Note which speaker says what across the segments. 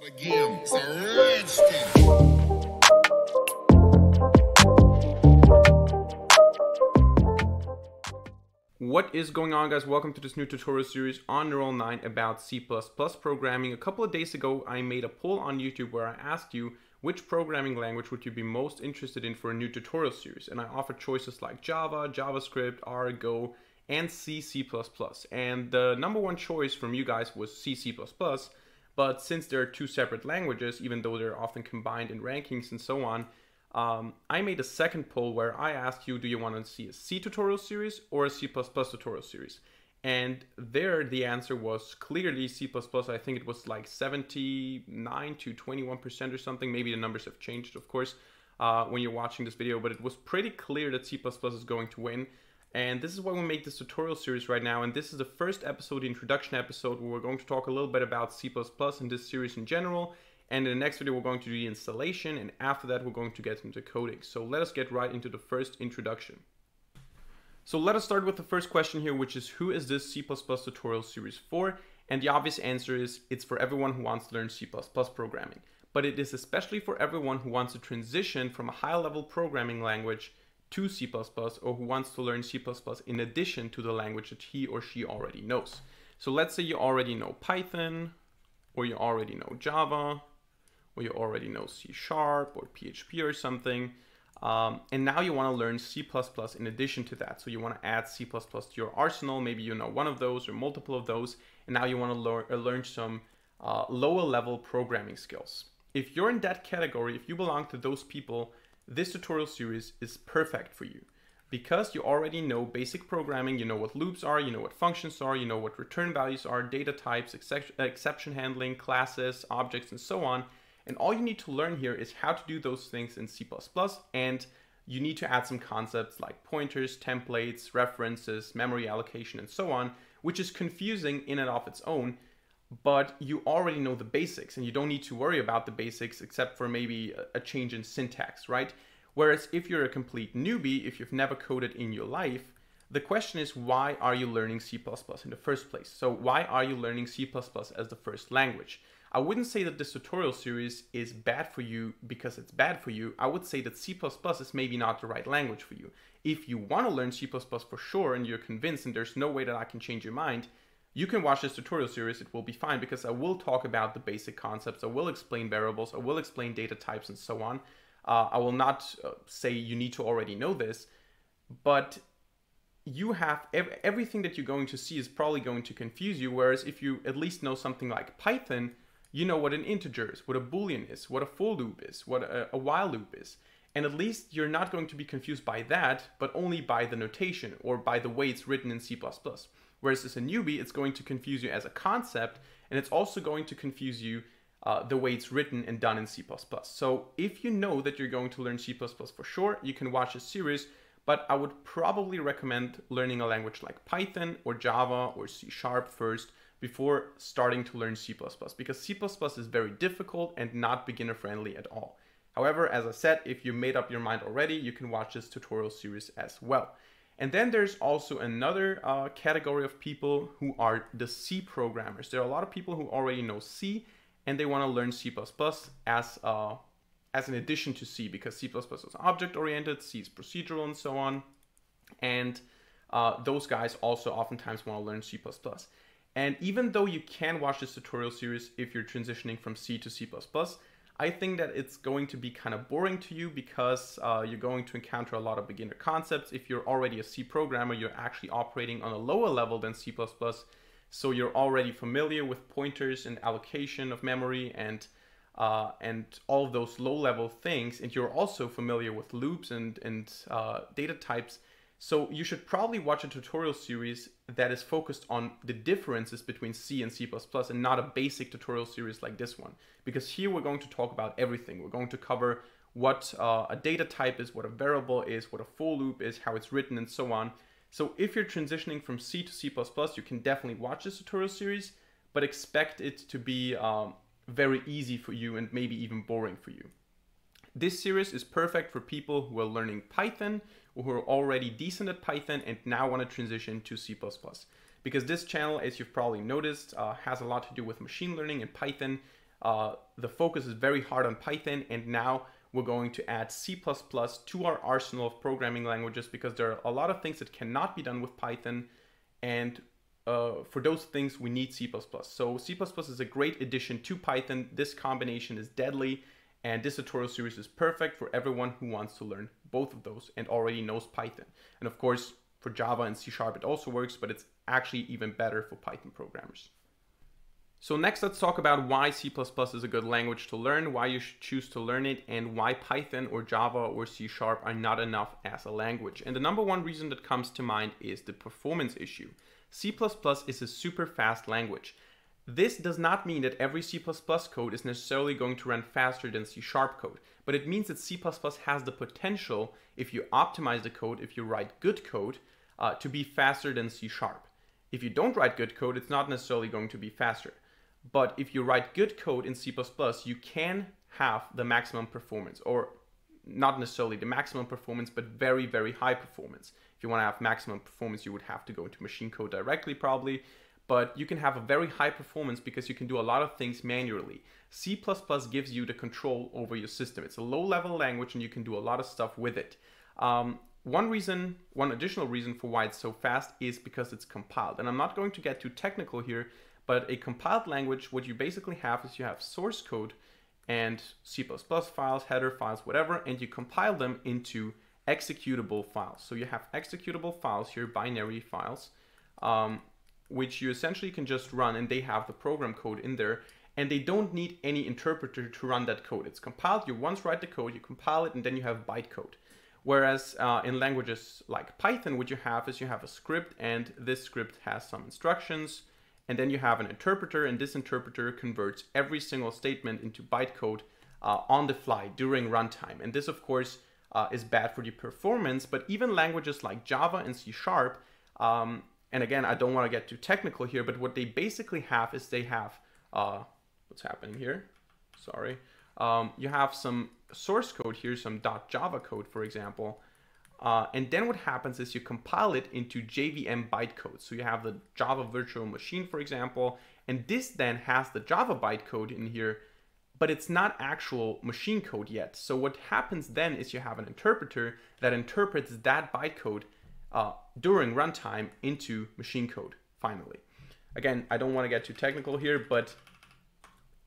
Speaker 1: What is going on guys? Welcome to this new tutorial series on NeuralNine about C++ programming. A couple of days ago I made a poll on YouTube where I asked you which programming language would you be most interested in for a new tutorial series and I offered choices like Java, JavaScript, R, Go and C, C++. And the number one choice from you guys was C, C++, but since there are two separate languages, even though they're often combined in rankings and so on, um, I made a second poll where I asked you, do you want to see a C tutorial series or a C++ tutorial series? And there the answer was clearly C++. I think it was like 79 to 21% or something. Maybe the numbers have changed, of course, uh, when you're watching this video, but it was pretty clear that C++ is going to win. And this is why we make this tutorial series right now. And this is the first episode, the introduction episode, where we're going to talk a little bit about C++ and this series in general and in the next video, we're going to do the installation. And after that, we're going to get into coding. So let us get right into the first introduction. So let us start with the first question here, which is who is this C++ tutorial series for? And the obvious answer is it's for everyone who wants to learn C++ programming. But it is especially for everyone who wants to transition from a high level programming language to C++ or who wants to learn C++ in addition to the language that he or she already knows. So let's say you already know Python or you already know Java or you already know C Sharp or PHP or something. Um, and now you want to learn C++ in addition to that. So you want to add C++ to your arsenal. Maybe you know one of those or multiple of those. And now you want to learn, uh, learn some uh, lower level programming skills. If you're in that category, if you belong to those people, this tutorial series is perfect for you because you already know basic programming, you know what loops are, you know what functions are, you know what return values are, data types, exception handling, classes, objects, and so on. And all you need to learn here is how to do those things in C++, and you need to add some concepts like pointers, templates, references, memory allocation, and so on, which is confusing in and of its own, but you already know the basics, and you don't need to worry about the basics except for maybe a change in syntax, right? Whereas if you're a complete newbie, if you've never coded in your life, the question is why are you learning C++ in the first place? So why are you learning C++ as the first language? I wouldn't say that this tutorial series is bad for you because it's bad for you. I would say that C++ is maybe not the right language for you. If you want to learn C++ for sure and you're convinced and there's no way that I can change your mind, you can watch this tutorial series. It will be fine because I will talk about the basic concepts. I will explain variables. I will explain data types and so on. Uh, I will not uh, say you need to already know this, but you have ev- everything that you're going to see is probably going to confuse you. Whereas if you at least know something like Python, you know what an integer is, what a boolean is, what a for loop is, what a, a, while loop is. And at least you're not going to be confused by that, but only by the notation or by the way it's written in C++. Whereas as a newbie, it's going to confuse you as a concept, and it's also going to confuse you uh, the way it's written and done in C++. So if you know that you're going to learn C++ for sure, you can watch a series, but I would probably recommend learning a language like Python or Java or C Sharp first before starting to learn C++ because C++ is very difficult and not beginner friendly at all. However, as I said, if you made up your mind already, you can watch this tutorial series as well. And then there's also another uh, category of people who are the C programmers. There are a lot of people who already know C and they want to learn C++ as uh, as an addition to C because C++ is object oriented, C is procedural, and so on. And uh, those guys also oftentimes want to learn C++. And even though you can watch this tutorial series if you're transitioning from C to C++, I think that it's going to be kind of boring to you because uh, you're going to encounter a lot of beginner concepts. If you're already a C programmer, you're actually operating on a lower level than C++. So you're already familiar with pointers and allocation of memory and uh, and all those low level things. And you're also familiar with loops and, and uh, data types. So you should probably watch a tutorial series that is focused on the differences between C and C++ and not a basic tutorial series like this one. Because here we're going to talk about everything. We're going to cover what uh, a data type is, what a variable is, what a for loop is, how it's written, and so on. So if you're transitioning from C to C++, you can definitely watch this tutorial series, but expect it to be um, very easy for you and maybe even boring for you. This series is perfect for people who are learning Python or who are already decent at Python and now want to transition to C++. Because this channel, as you've probably noticed, uh, has a lot to do with machine learning and Python. uh, the focus is very hard on Python, and now we're going to add C++ to our arsenal of programming languages because there are a lot of things that cannot be done with Python, and uh, for those things we need C++. So C++ is a great addition to Python. This combination is deadly, and this tutorial series is perfect for everyone who wants to learn both of those and already knows Python. And of course, for Java and C Sharp it also works, but it's actually even better for Python programmers. So next let's talk about why C++ is a good language to learn, why you should choose to learn it, and why Python or Java or C Sharp are not enough as a language. And the number one reason that comes to mind is the performance issue. C++ is a super fast language. This does not mean that every C++ code is necessarily going to run faster than C Sharp code, but it means that C++ has the potential, if you optimize the code, if you write good code, uh, to be faster than C Sharp. If you don't write good code, it's not necessarily going to be faster. But if you write good code in C++, you can have the maximum performance, or not necessarily the maximum performance, but very, very high performance. If you want to have maximum performance, you would have to go into machine code directly, probably. But you can have a very high performance because you can do a lot of things manually. C++ gives you the control over your system. It's a low level language and you can do a lot of stuff with it. Um, one reason, one additional reason for why it's so fast is because it's compiled. And I'm not going to get too technical here, but a compiled language, what you basically have is you have source code and C++ files, header files, whatever, and you compile them into executable files. So you have executable files here, binary files, um, which you essentially can just run and they have the program code in there and they don't need any interpreter to run that code. It's compiled, you once write the code, you compile it, and then you have bytecode. Whereas uh, in languages like Python, what you have is you have a script and this script has some instructions, and then you have an interpreter, and this interpreter converts every single statement into bytecode uh, on the fly during runtime. And this, of course, uh, is bad for the performance, but even languages like Java and C Sharp, um, and again, I don't want to get too technical here, but what they basically have is they have, uh, what's happening here? Sorry. Um, you have some source code here, some .java code, for example, uh, and then what happens is you compile it into JVM bytecode. So you have the Java virtual machine, for example, and this then has the Java bytecode in here, but it's not actual machine code yet. So what happens then is you have an interpreter that interprets that bytecode uh, during runtime into machine code, finally. Again, I don't want to get too technical here, but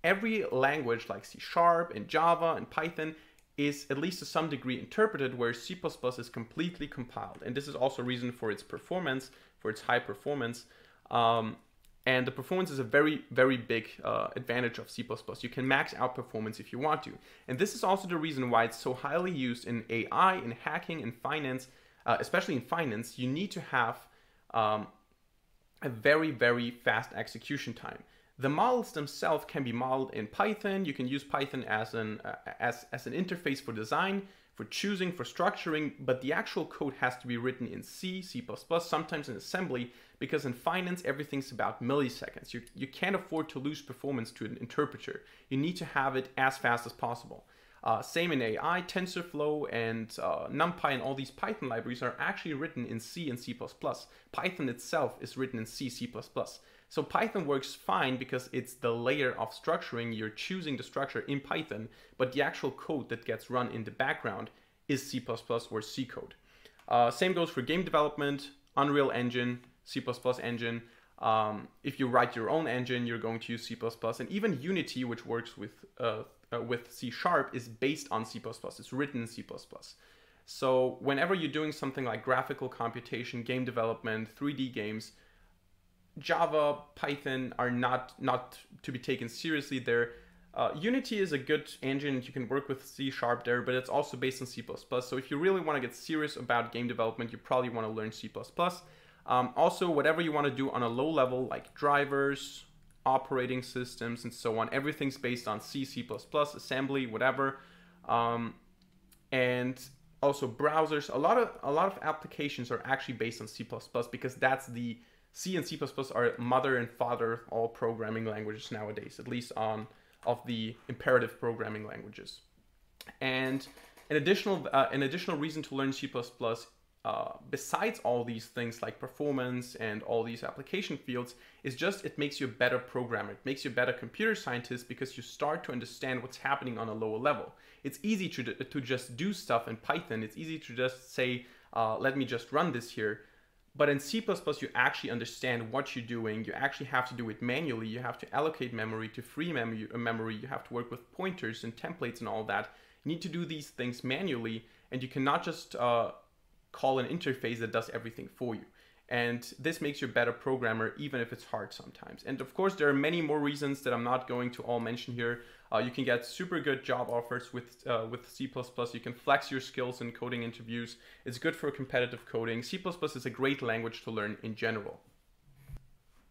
Speaker 1: every language like C Sharp and Java and Python is at least to some degree interpreted where C++ is completely compiled. And this is also a reason for its performance, for its high performance. Um, and the performance is a very, very big uh, advantage of C++. You can max out performance if you want to. And this is also the reason why it's so highly used in AI, in hacking, in finance, uh, especially in finance. You need to have um, a very, very fast execution time. The models themselves can be modeled in Python. You can use Python as an, uh, as, as an interface for design, for choosing, for structuring, but the actual code has to be written in C, C++, sometimes in assembly, because in finance, everything's about milliseconds. You, you can't afford to lose performance to an interpreter. You need to have it as fast as possible. Uh, same in AI, TensorFlow and uh, NumPy and all these Python libraries are actually written in C and C++. Python itself is written in C, C++. So Python works fine because it's the layer of structuring. You're choosing the structure in Python, but the actual code that gets run in the background is C++ or C code. Uh, same goes for game development, Unreal Engine, C++ engine. Um, if you write your own engine, you're going to use C++, and even Unity, which works with uh, uh, with C Sharp, is based on C++. It's written in C++. So whenever you're doing something like graphical computation, game development, 3D games, Java, Python are not not to be taken seriously there. Uh, Unity is a good engine. You can work with C Sharp there, but it's also based on C++. So if you really want to get serious about game development, you probably want to learn C++. Um, also, whatever you want to do on a low level, like drivers, operating systems, and so on, everything's based on C, C++, assembly, whatever. Um, and also browsers. A lot of a lot of applications are actually based on C++ because that's the C and C++ are mother and father of all programming languages nowadays, at least on of the imperative programming languages. And an additional uh, an additional reason to learn C++ uh, besides all these things like performance and all these application fields is just it makes you a better programmer. It makes you a better computer scientist because you start to understand what's happening on a lower level. It's easy to, to just do stuff in Python. It's easy to just say, uh, let me just run this here. But in C++, you actually understand what you're doing. You actually have to do it manually. You have to allocate memory to free memory. memory. You have to work with pointers and templates and all that. You need to do these things manually, and you cannot just uh, call an interface that does everything for you. And this makes you a better programmer, even if it's hard sometimes. And of course, there are many more reasons that I'm not going to all mention here. Uh, you can get super good job offers with uh, with C++. You can flex your skills in coding interviews. It's good for competitive coding. C++ is a great language to learn in general.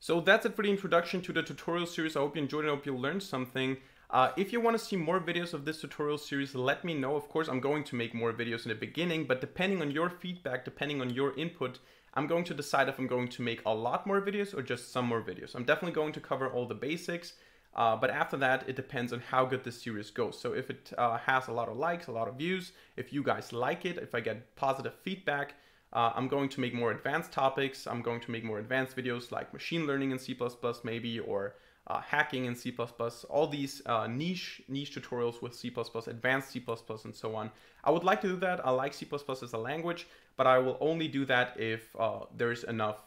Speaker 1: So that's it for the introduction to the tutorial series. I hope you enjoyed it. I hope you learned something. Uh, if you want to see more videos of this tutorial series, let me know. Of course, I'm going to make more videos in the beginning, but depending on your feedback, depending on your input, I'm going to decide if I'm going to make a lot more videos or just some more videos. I'm definitely going to cover all the basics, uh, but after that, it depends on how good this series goes. So if it uh, has a lot of likes, a lot of views, if you guys like it, if I get positive feedback, uh, I'm going to make more advanced topics. I'm going to make more advanced videos like machine learning in C++ maybe, or uh, hacking in C++, all these uh, niche niche tutorials with C++, advanced C++, and so on. I would like to do that. I like C++ as a language, but I will only do that if uh, there's enough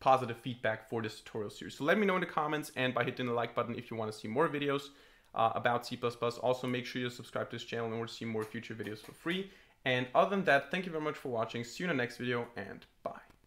Speaker 1: positive feedback for this tutorial series. So let me know in the comments and by hitting the like button if you want to see more videos uh, about C++. Also make sure you subscribe to this channel in order to see more future videos for free. And other than that, thank you very much for watching. See you in the next video and bye.